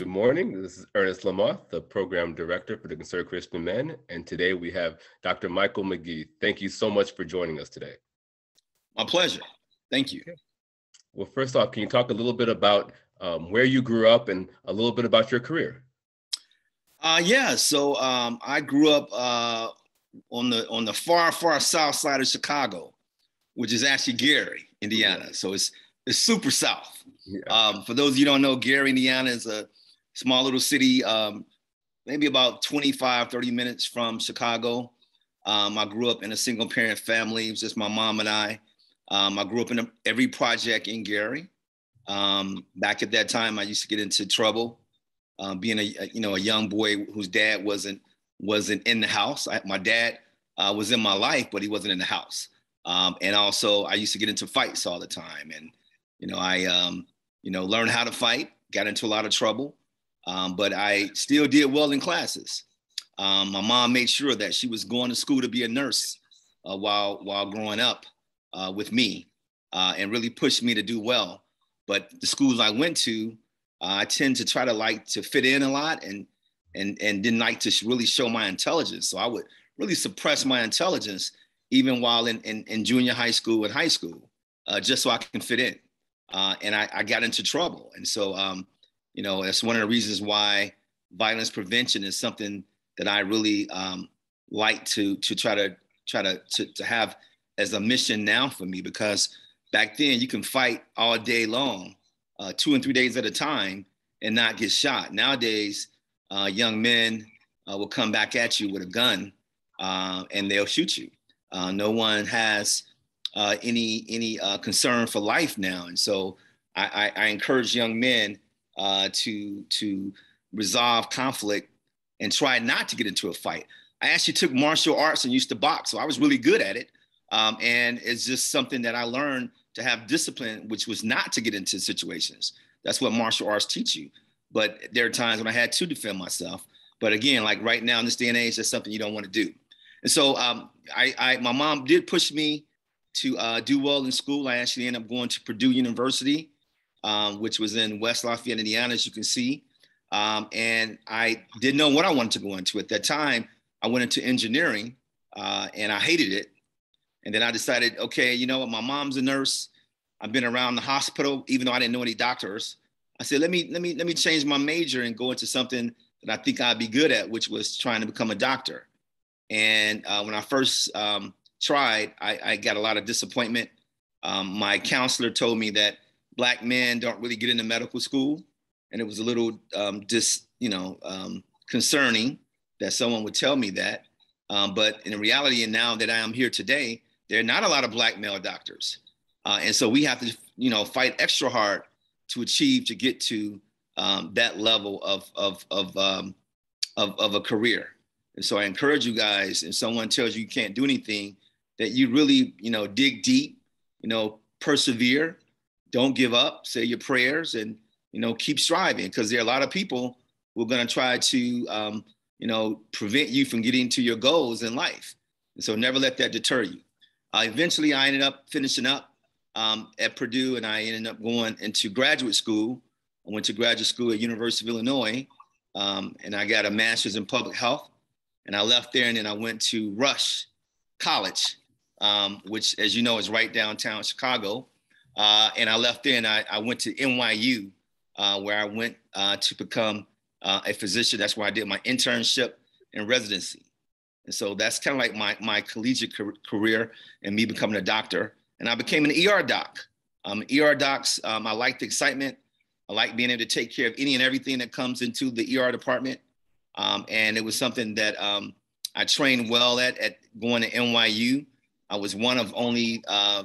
Good morning. This is Ernest Lamoth, the program director for the Concerned Christian Men. And today we have Dr. Michael McGee. Thank you so much for joining us today. My pleasure. Thank you. Well, first off, can you talk a little bit about um, where you grew up and a little bit about your career? Uh, yeah, so um, I grew up uh, on the on the far far south side of Chicago, which is actually Gary, Indiana. So it's it's super south. Yeah. Um, for those of you don't know, Gary, Indiana is a small little city, um, maybe about 25, 30 minutes from Chicago. Um, I grew up in a single parent family. It was just my mom and I. Um, I grew up in a, every project in Gary. Um, back at that time, I used to get into trouble, um, being a, a, you know a young boy whose dad wasn't wasn't in the house. I, my dad uh, was in my life, but he wasn't in the house. Um, and also, I used to get into fights all the time, and you know, I you know learned how to fight, got into a lot of trouble, um, but I still did well in classes. Um, my mom made sure that she was going to school to be a nurse uh, while while growing up uh, with me, uh, and really pushed me to do well. But the schools I went to, uh, I tend to try to like to fit in a lot, and and and didn't like to really show my intelligence. So I would really suppress my intelligence even while in in, in junior high school and high school, uh, just so I can fit in. Uh, and I, I, got into trouble. And so um, you know, that's one of the reasons why violence prevention is something that I really um, like to to try to try to, to to have as a mission now for me because back then you can fight all day long, uh, two and three days at a time, and not get shot. Nowadays, uh, young men uh, will come back at you with a gun uh, and they'll shoot you. Uh, no one has uh, any any concern for life now, and so I, I, I encourage young men uh, to to resolve conflict and try not to get into a fight. I actually took martial arts and used to box, so I was really good at it. Um, and it's just something that I learned to have discipline, which was not to get into situations. That's what martial arts teach you. But there are times when I had to defend myself. But again, like right now in this day and age, that's something you don't want to do. And so um, I, I, my mom did push me to uh, do well in school. I actually ended up going to Purdue University um, which was in West Lafayette, Indiana, as you can see. Um, and I didn't know what I wanted to go into at that time. I went into engineering uh, and I hated it. And then I decided, okay, you know what? My mom's a nurse. I've been around the hospital, even though I didn't know any doctors. I said, let me let me let me change my major and go into something that I think I'd be good at, which was trying to become a doctor. And uh, when I first um, tried, I, I, got a lot of disappointment. Um, my counselor told me that black men don't really get into medical school. And it was a little um, just, you know, um, concerning that someone would tell me that. Um, but in reality, and now that I am here today, there are not a lot of black male doctors. Uh, and so we have to, you know, fight extra hard to achieve to get to um, that level of, of, of, um, of, of a career. And so I encourage you guys, if someone tells you you can't do anything, that you really, you know, dig deep, you know, persevere, don't give up, say your prayers, and you know keep striving because there are a lot of people who are going to try to um, you know prevent you from getting to your goals in life. And so never let that deter you. Uh, eventually, I ended up finishing up um, at Purdue, and I ended up going into graduate school. I went to graduate school at University of Illinois, um, and I got a master's in public health. And I left there, and then I went to Rush College, um, which, as you know, is right downtown Chicago. Uh, and I left there and I, I went to NYU, uh, where I went uh, to become uh, a physician. That's where I did my internship and residency. And so that's kind of like my, my collegiate career and me becoming a doctor. And I became an ER doc. Um, ER docs, um, I like the excitement. I like being able to take care of any and everything that comes into the ER department. Um, and it was something that um, I trained well at, at going to NYU. I was one of only uh,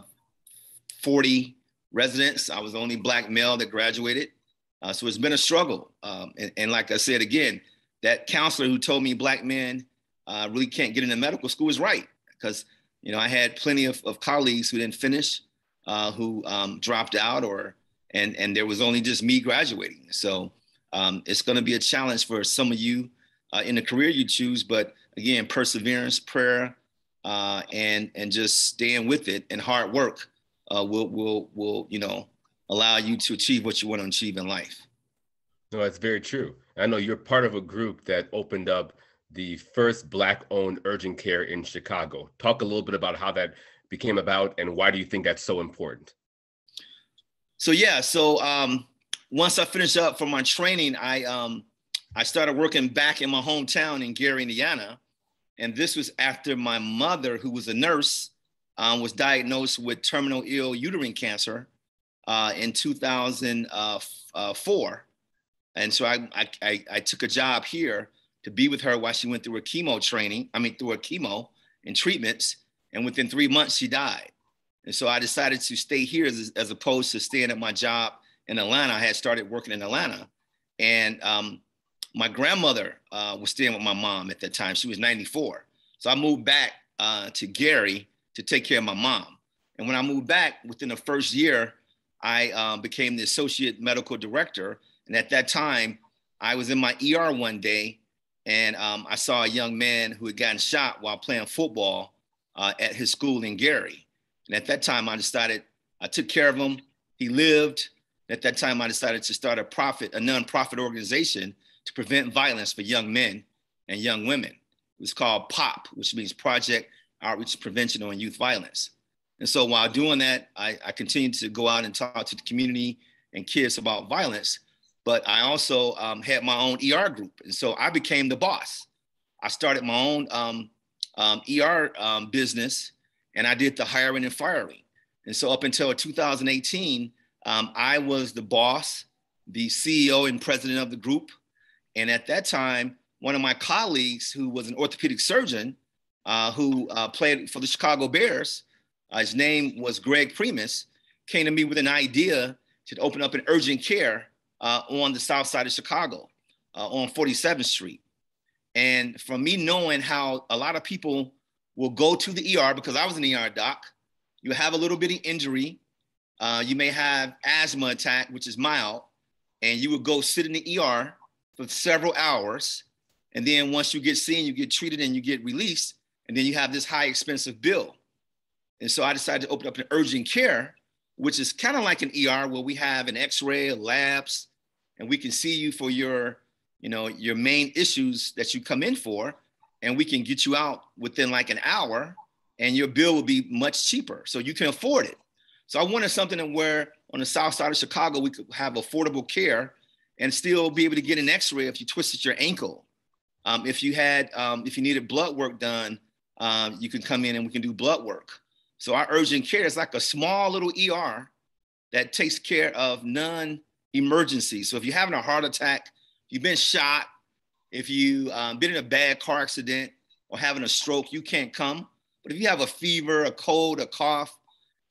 40 residents. I was the only black male that graduated. Uh, so it's been a struggle. Um, and, and, like I said, again, that counselor who told me black men uh, really can't get into medical school is right. Because, you know, I had plenty of, of colleagues who didn't finish, uh, who um, dropped out or, and, and there was only just me graduating. So um, it's gonna be a challenge for some of you uh, in the career you choose, but again, perseverance, prayer, uh, and, and just staying with it and hard work uh, will will will you know allow you to achieve what you want to achieve in life. No, that's very true. I know you're part of a group that opened up the first Black-owned urgent care in Chicago. Talk a little bit about how that became about and why do you think that's so important? So yeah, so um, once I finished up from my training, I um, I started working back in my hometown in Gary, Indiana, and this was after my mother, who was a nurse, um, was diagnosed with terminal ill uterine cancer uh, in 2004. And so I, I, I, took a job here to be with her while she went through her chemo training, I mean, through her chemo and treatments. And within three months, she died. And so I decided to stay here as, as opposed to staying at my job in Atlanta. I had started working in Atlanta. And um, my grandmother uh, was staying with my mom at that time. She was 94. So I moved back uh, to Gary to take care of my mom. And when I moved back within the first year, I uh, became the associate medical director. And at that time, I was in my ER one day and um, I saw a young man who had gotten shot while playing football uh, at his school in Gary. And at that time, I decided I took care of him. He lived. At that time, I decided to start a profit, a nonprofit organization to prevent violence for young men and young women. It was called POP, which means Project Outreach Prevention on Youth Violence. And so while doing that, I, I continued to go out and talk to the community and kids about violence, but I also um, had my own ER group. And so I became the boss. I started my own um, um, ER business and I did the hiring and firing. And so up until 2018, um, I was the boss, the CEO and president of the group. And at that time, one of my colleagues, who was an orthopedic surgeon, uh, who uh, played for the Chicago Bears, uh, his name was Greg Primus, came to me with an idea to open up an urgent care uh, on the south side of Chicago uh, on 47th Street. And from me knowing how a lot of people will go to the ER, because I was an ER doc, you have a little bitty injury, uh, you may have asthma attack, which is mild, and you would go sit in the ER for several hours. And then once you get seen, you get treated and you get released. And then you have this high expensive bill. And so I decided to open up an urgent care, which is kind of like an ER where we have an x-ray, labs, and we can see you for your, you know, your main issues that you come in for. And we can get you out within like an hour and your bill will be much cheaper. So you can afford it. So I wanted something where on the south side of Chicago, we could have affordable care and still be able to get an x-ray if you twisted your ankle. Um, if you had, um, if you needed blood work done, um, you can come in and we can do blood work. So our urgent care is like a small little ER that takes care of non-emergency. So if you're having a heart attack, you've been shot, if you've um, been in a bad car accident or having a stroke, you can't come. But if you have a fever, a cold, a cough,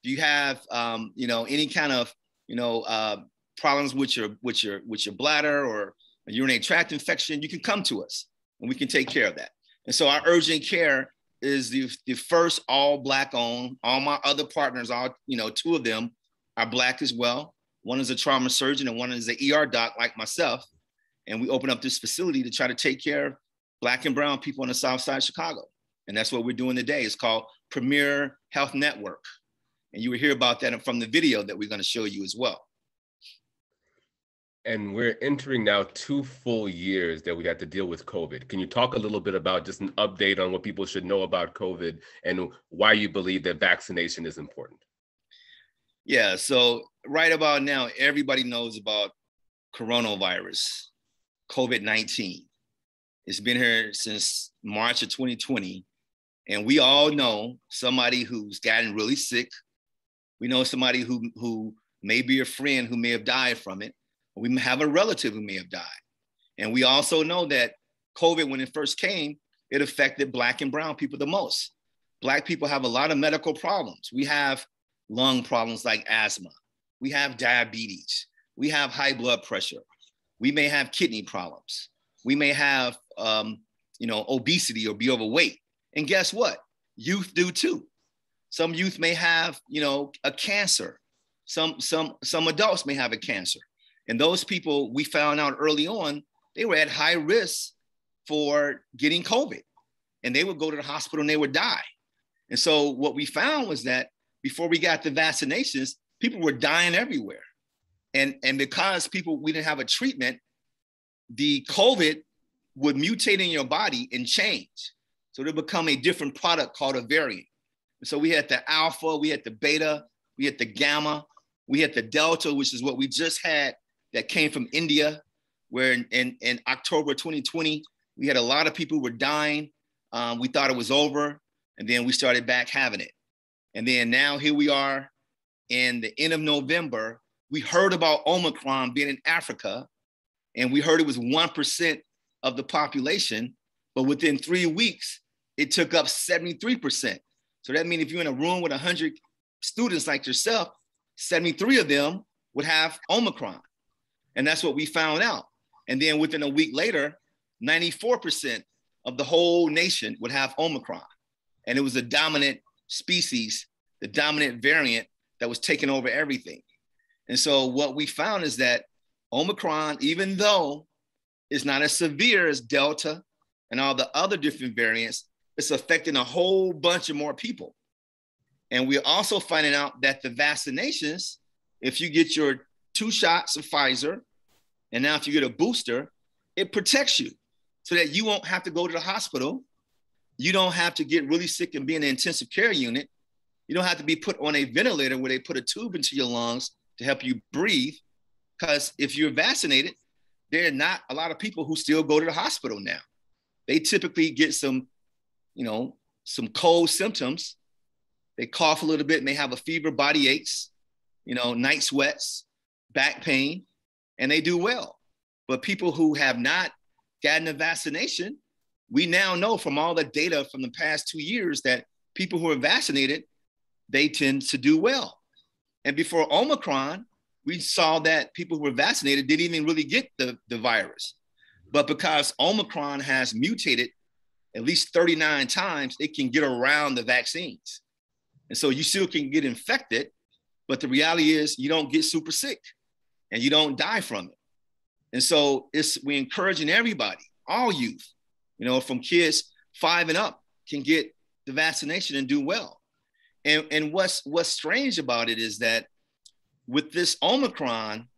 if you have, um, you know, any kind of, you know, uh, problems with your with your with your bladder or a urinary tract infection, you can come to us and we can take care of that. And so our urgent care is the, the first all black owned. All my other partners, all you know, two of them are black as well. One is a trauma surgeon and one is an ER doc like myself. And we open up this facility to try to take care of black and brown people on the south side of Chicago. And that's what we're doing today. It's called Premier Health Network. And you will hear about that from the video that we're going to show you as well. And we're entering now two full years that we had to deal with COVID. Can you talk a little bit about just an update on what people should know about COVID and why you believe that vaccination is important? Yeah, so right about now, everybody knows about coronavirus, COVID 19. It's been here since March of 2020. And we all know somebody who's gotten really sick. We know somebody who, who may be a friend who may have died from it we have a relative who may have died. And we also know that COVID, when it first came, it affected Black and Brown people the most. Black people have a lot of medical problems. We have lung problems like asthma, we have diabetes, we have high blood pressure, we may have kidney problems, we may have um, you know, obesity or be overweight. And guess what? Youth do too. Some youth may have, you know, a cancer. Some some some adults may have a cancer. And those people we found out early on, they were at high risk for getting COVID. And they would go to the hospital and they would die. And so what we found was that before we got the vaccinations, people were dying everywhere. And, and because people, we didn't have a treatment, the COVID would mutate in your body and change. So it'll become a different product called a variant. So we had the alpha, we had the beta, we had the gamma, we had the delta, which is what we just had that came from India, where in, in, in October 2020, we had a lot of people were dying. Um, we thought it was over, and then we started back having it. And then now here we are in the end of November. We heard about Omicron being in Africa, and we heard it was 1% of the population, but within three weeks, it took up 73%. So that means if you're in a room with 100 students like yourself, 73 of them would have Omicron. And that's what we found out. And then within a week later, 94% of the whole nation would have Omicron. And it was the dominant species, the dominant variant that was taking over everything. And so what we found is that Omicron, even though it's not as severe as Delta and all the other different variants, it's affecting a whole bunch of more people. And we're also finding out that the vaccinations, if you get your two shots of Pfizer, and now if you get a booster, it protects you so that you won't have to go to the hospital. You don't have to get really sick and be in an intensive care unit. You don't have to be put on a ventilator where they put a tube into your lungs to help you breathe. Because if you're vaccinated, there are not a lot of people who still go to the hospital now. They typically get some, you know, some cold symptoms. They cough a little bit, may have a fever, body aches, you know, night sweats, back pain, and they do well. But people who have not gotten a vaccination, we now know from all the data from the past two years that people who are vaccinated, they tend to do well. And before Omicron, we saw that people who were vaccinated didn't even really get the, the virus. But because Omicron has mutated at least 39 times, it can get around the vaccines. And so you still can get infected, but the reality is you don't get super sick and you don't die from it. And so it's we're encouraging everybody, all youth, you know, from kids five and up can get the vaccination and do well. And, and what's what's strange about it is that with this Omicron,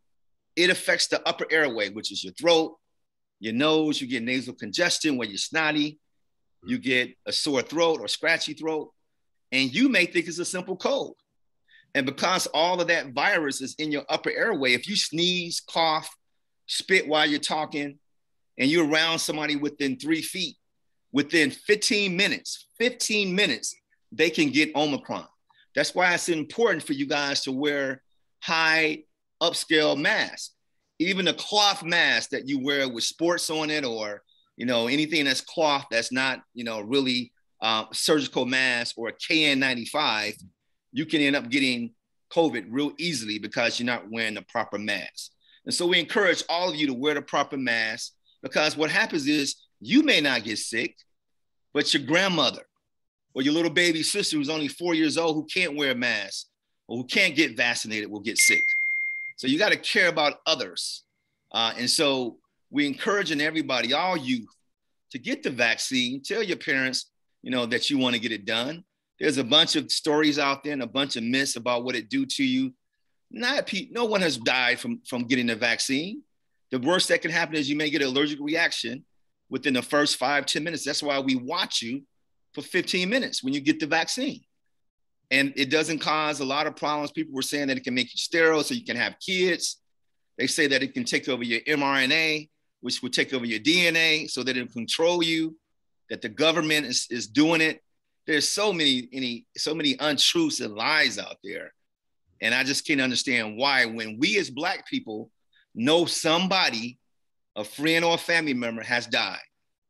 it affects the upper airway, which is your throat, your nose, you get nasal congestion when you're snotty, you get a sore throat or scratchy throat, and you may think it's a simple cold. And because all of that virus is in your upper airway, if you sneeze, cough, spit while you're talking, and you're around somebody within three feet, within 15 minutes, 15 minutes, they can get Omicron. That's why it's important for you guys to wear high upscale mask. Even a cloth mask that you wear with sports on it, or you know anything that's cloth that's not you know really uh, surgical mask or a KN95, you can end up getting COVID real easily because you're not wearing the proper mask. And so we encourage all of you to wear the proper mask because what happens is you may not get sick, but your grandmother or your little baby sister who's only four years old who can't wear a mask or who can't get vaccinated will get sick. So you got to care about others. Uh, and so we encouraging everybody, all youth, to get the vaccine. Tell your parents, you know, that you want to get it done. There's a bunch of stories out there and a bunch of myths about what it do to you. Not no one has died from from getting the vaccine. The worst that can happen is you may get an allergic reaction within the first five ten minutes. That's why we watch you for 15 minutes when you get the vaccine and it doesn't cause a lot of problems. People were saying that it can make you sterile so you can have kids. They say that it can take over your mRNA, which will take over your DNA so that it'll control you, that the government is, is doing it. There's so many, any, so many untruths and lies out there. And I just can't understand why, when we as Black people know somebody, a friend or a family member has died.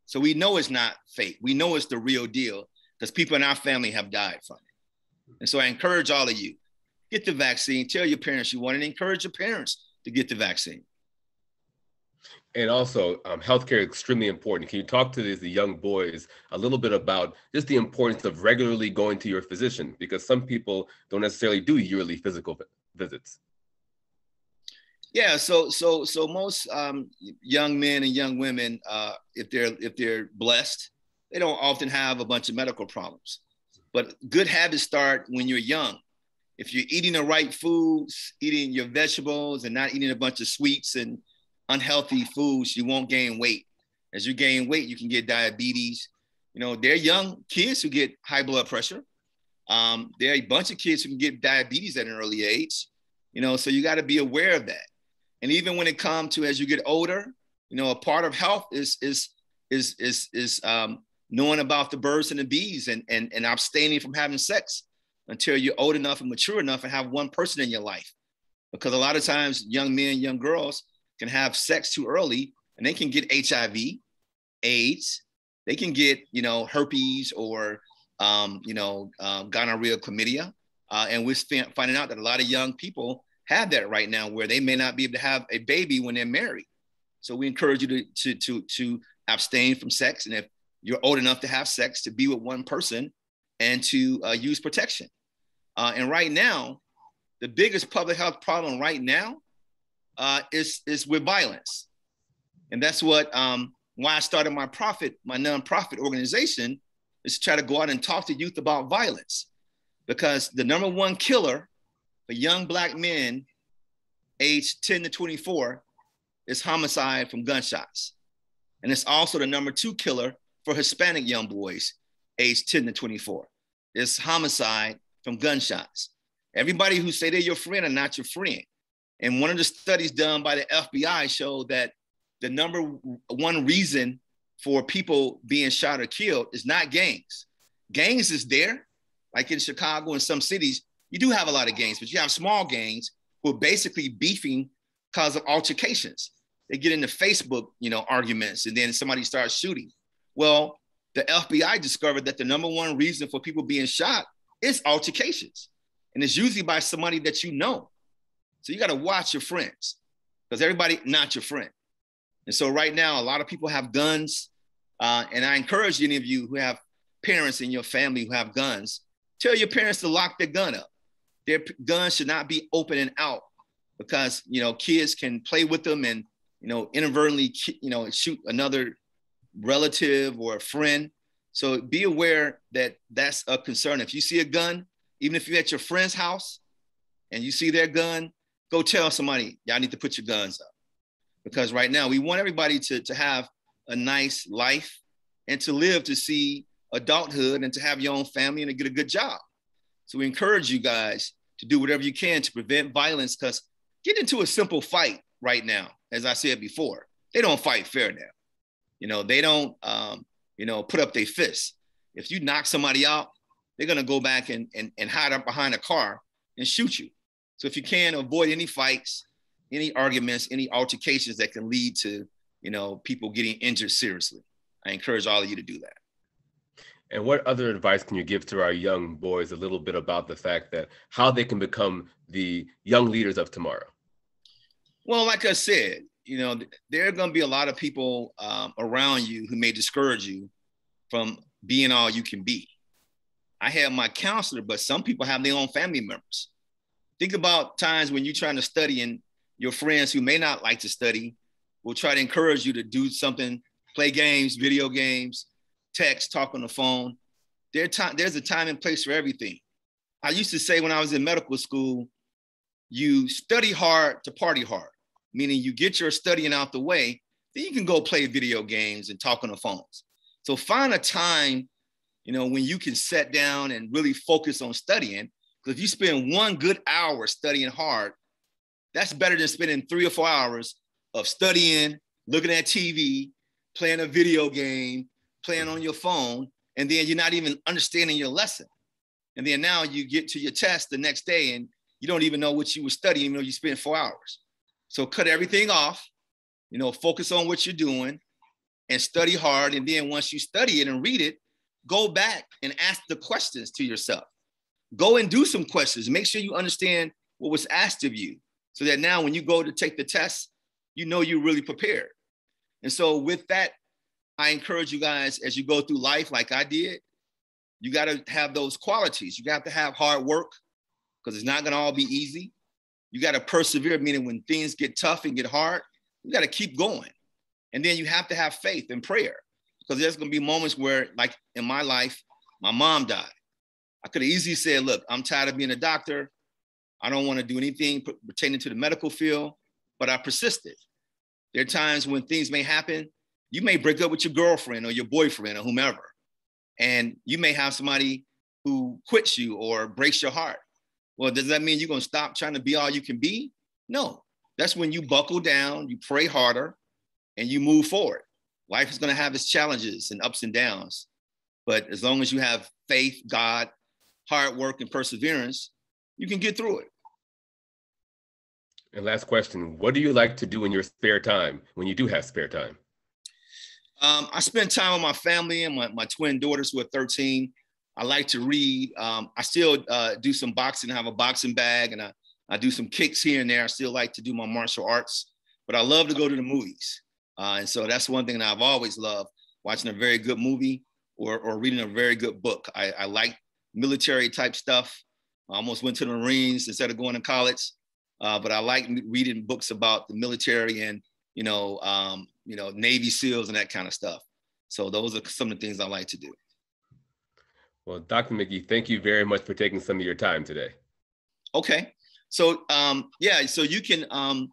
So we know it's not fake. We know it's the real deal because people in our family have died from it. And so I encourage all of you, get the vaccine, tell your parents you want it, encourage your parents to get the vaccine. And also, um, healthcare is extremely important. Can you talk to these the young boys a little bit about just the importance of regularly going to your physician? Because some people don't necessarily do yearly physical visits. Yeah, so so so most um, young men and young women, uh, if they're if they're blessed, they don't often have a bunch of medical problems. But good habits start when you're young. If you're eating the right foods, eating your vegetables and not eating a bunch of sweets and unhealthy foods, you won't gain weight. As you gain weight, you can get diabetes. You know, there are young kids who get high blood pressure. Um, there are a bunch of kids who can get diabetes at an early age. You know, so you got to be aware of that. And even when it comes to as you get older, you know, a part of health is is is is is um, knowing about the birds and the bees and and and abstaining from having sex until you're old enough and mature enough and have one person in your life. Because a lot of times, young men, young girls can have sex too early and they can get HIV, AIDS, they can get, you know, herpes or, um, you know, um, gonorrhea, chlamydia. Uh, and we're finding out that a lot of young people have that right now where they may not be able to have a baby when they're married. So we encourage you to, to, to, to abstain from sex. And if you're old enough to have sex, to be with one person and to uh, use protection. Uh, and right now, the biggest public health problem right now uh, is, is with violence. And that's what um, why I started my profit, my nonprofit organization, is to try to go out and talk to youth about violence. Because the number one killer for young black men aged 10 to 24 is homicide from gunshots. And it's also the number two killer for Hispanic young boys aged 10 to 24. is homicide from gunshots. Everybody who say they're your friend are not your friend. And one of the studies done by the FBI showed that the number one reason for people being shot or killed is not gangs. Gangs is there, like in Chicago and some cities, you do have a lot of gangs, but you have small gangs who are basically beefing because of altercations. They get into Facebook, you know, arguments, and then somebody starts shooting. Well, the FBI discovered that the number one reason for people being shot is altercations, and it's usually by somebody that you know. So you got to watch your friends, because everybody not your friend. And so right now, a lot of people have guns. Uh, and I encourage any of you who have parents in your family who have guns, tell your parents to lock their gun up. Their guns should not be open and out because you know kids can play with them and you know inadvertently you know shoot another relative or a friend. So be aware that that's a concern. If you see a gun, even if you're at your friend's house and you see their gun, go tell somebody, y'all need to put your guns up because right now we want everybody to, to have a nice life and to live to see adulthood and to have your own family and to get a good job. So we encourage you guys to do whatever you can to prevent violence because get into a simple fight right now, as I said before, they don't fight fair now. You know, they don't, um, you know, put up their fists. If you knock somebody out, they're gonna go back and, and, and hide up behind a car and shoot you. So if you can avoid any fights, any arguments, any altercations that can lead to, you know, people getting injured seriously. I encourage all of you to do that. And what other advice can you give to our young boys a little bit about the fact that how they can become the young leaders of tomorrow? Well, like I said, you know, there are going to be a lot of people um, around you who may discourage you from being all you can be. I have my counselor, but some people have their own family members. Think about times when you're trying to study and your friends who may not like to study will try to encourage you to do something, play games, video games, text, talk on the phone. There time, there's a time and place for everything. I used to say when I was in medical school, you study hard to party hard, meaning you get your studying out the way, then you can go play video games and talk on the phones. So find a time, you know, when you can sit down and really focus on studying. Because if you spend one good hour studying hard, that's better than spending three or four hours of studying, looking at TV, playing a video game, playing on your phone, and then you're not even understanding your lesson. And then now you get to your test the next day and you don't even know what you were studying, even though you spent four hours. So cut everything off, you know, focus on what you're doing and study hard. And then once you study it and read it, go back and ask the questions to yourself. Go and do some questions. Make sure you understand what was asked of you so that now when you go to take the test, you know you're really prepared. And so with that, I encourage you guys as you go through life like I did, you got to have those qualities. You got to have hard work because it's not going to all be easy. You got to persevere, meaning when things get tough and get hard, you got to keep going. And then you have to have faith and prayer because there's going to be moments where, like in my life, my mom died. I could have easily said, Look, I'm tired of being a doctor. I don't want to do anything pertaining to the medical field, but I persisted. There are times when things may happen. You may break up with your girlfriend or your boyfriend or whomever, and you may have somebody who quits you or breaks your heart. Well, does that mean you're going to stop trying to be all you can be? No. That's when you buckle down, you pray harder, and you move forward. Life is going to have its challenges and ups and downs. But as long as you have faith, God, hard work, and perseverance, you can get through it. And last question What do you like to do in your spare time when you do have spare time? Um, I spend time with my family and my, my twin daughters who are 13. I like to read. Um, I still uh, do some boxing, I have a boxing bag, and I, I do some kicks here and there. I still like to do my martial arts, but I love to go to the movies. Uh, and so that's one thing that I've always loved watching a very good movie or, or reading a very good book. I, I like military type stuff. I almost went to the Marines instead of going to college, uh, but I like reading books about the military and you know, um, you know, Navy SEALs and that kind of stuff. So those are some of the things I like to do. Well, Dr. McGee, thank you very much for taking some of your time today. Okay. So um, yeah, so you can um,